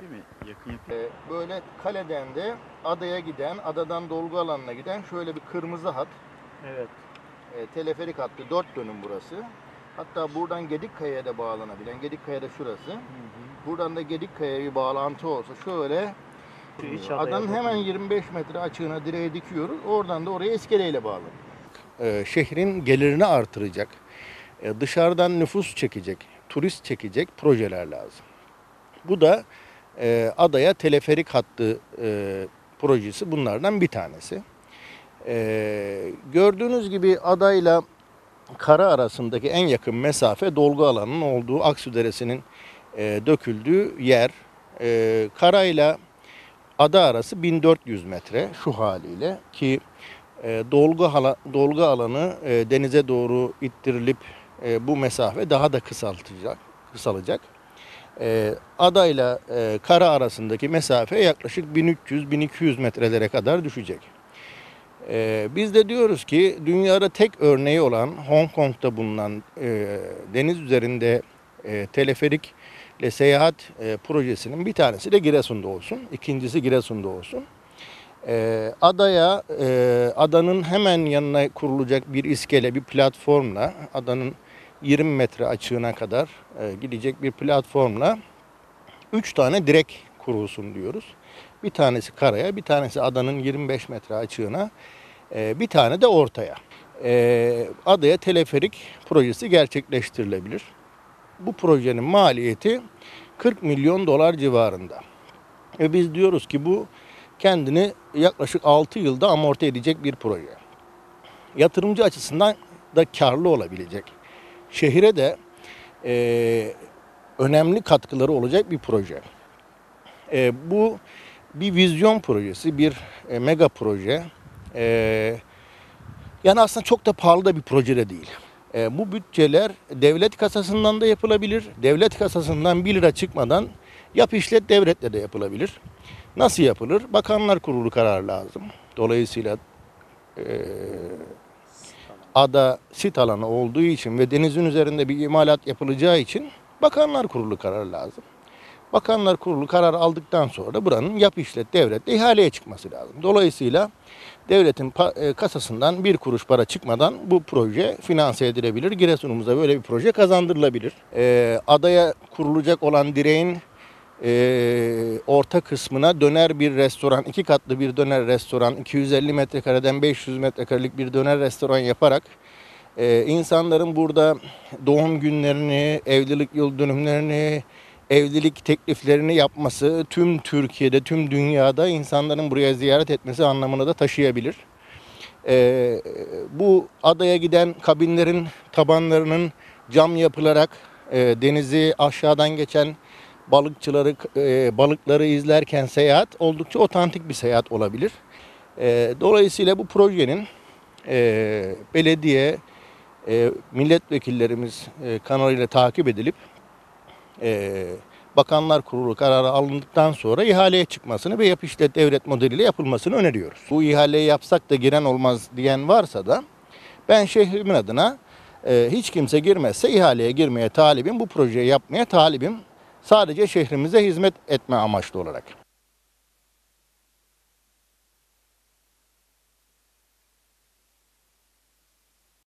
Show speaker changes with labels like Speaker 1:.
Speaker 1: Değil mi? Yakın yapayım.
Speaker 2: Ee, Böyle kaleden de adaya giden, adadan dolgu alanına giden şöyle bir kırmızı hat.
Speaker 1: Evet.
Speaker 2: E, teleferik hattı 4 dönüm burası. Hatta buradan Gedikkaya'ya da bağlanabilen, Gedikkaya da şurası. Buradan da Gedikkaya'ya bir bağlantı olsa şöyle
Speaker 1: Şu iç
Speaker 2: adanın hemen 25 metre açığına direğe dikiyoruz. Oradan da oraya iskeleyle bağlı. Ee, şehrin gelirini artıracak, e, dışarıdan nüfus çekecek, turist çekecek projeler lazım. Bu da e, adaya teleferik hattı e, projesi bunlardan bir tanesi. E, gördüğünüz gibi adayla kara arasındaki en yakın mesafe dolgu alanının olduğu Aksu Deresi'nin e, döküldüğü yer. E, karayla ada arası 1400 metre şu haliyle ki e, dolgu, hala, dolgu alanı e, denize doğru ittirilip e, bu mesafe daha da kısaltacak, kısalacak. E, adayla e, kara arasındaki mesafe yaklaşık 1300-1200 metrelere kadar düşecek. E, biz de diyoruz ki dünyada tek örneği olan Hong Kong'da bulunan e, deniz üzerinde e, teleferikle seyahat e, projesinin bir tanesi de Giresun'da olsun, ikincisi Giresun'da olsun. E, adaya, e, adanın hemen yanına kurulacak bir iskele, bir platformla, adanın 20 metre açığına kadar e, gidecek bir platformla 3 tane direk kurulsun diyoruz. Bir tanesi karaya, bir tanesi adanın 25 metre açığına, e, bir tane de ortaya. E, adaya teleferik projesi gerçekleştirilebilir. Bu projenin maliyeti 40 milyon dolar civarında. Ve biz diyoruz ki bu kendini yaklaşık 6 yılda amorti edecek bir proje. Yatırımcı açısından da karlı olabilecek. Şehire de e, önemli katkıları olacak bir proje. E, bu bir vizyon projesi, bir e, mega proje. E, yani aslında çok da pahalı da bir proje de değil. E, bu bütçeler devlet kasasından da yapılabilir. Devlet kasasından 1 lira çıkmadan yap işlet devletle de yapılabilir. Nasıl yapılır? Bakanlar Kurulu kararı lazım. Dolayısıyla e, ada sit alanı olduğu için ve denizin üzerinde bir imalat yapılacağı için Bakanlar Kurulu kararı lazım. Bakanlar Kurulu karar aldıktan sonra da buranın yap işlet devletle ihaleye çıkması lazım. Dolayısıyla devletin e, kasasından bir kuruş para çıkmadan bu proje finanse edilebilir. Giresun'umuza böyle bir proje kazandırılabilir. E, adaya kurulacak olan direğin e, orta kısmına döner bir restoran, iki katlı bir döner restoran, 250 metrekareden 500 metrekarelik bir döner restoran yaparak e, insanların burada doğum günlerini, evlilik yıl dönümlerini, evlilik tekliflerini yapması tüm Türkiye'de, tüm dünyada insanların buraya ziyaret etmesi anlamına da taşıyabilir. E, bu adaya giden kabinlerin tabanlarının cam yapılarak e, denizi aşağıdan geçen balıkçıları, e, balıkları izlerken seyahat oldukça otantik bir seyahat olabilir. E, dolayısıyla bu projenin e, belediye, e, milletvekillerimiz e, kanalıyla takip edilip e, Bakanlar Kurulu kararı alındıktan sonra ihaleye çıkmasını ve yap işlet devlet modeliyle yapılmasını öneriyoruz. Bu ihaleyi yapsak da giren olmaz diyen varsa da ben şehrimin adına e, hiç kimse girmezse ihaleye girmeye talibim, bu projeyi yapmaya talibim. Sadece şehrimize hizmet etme amaçlı olarak.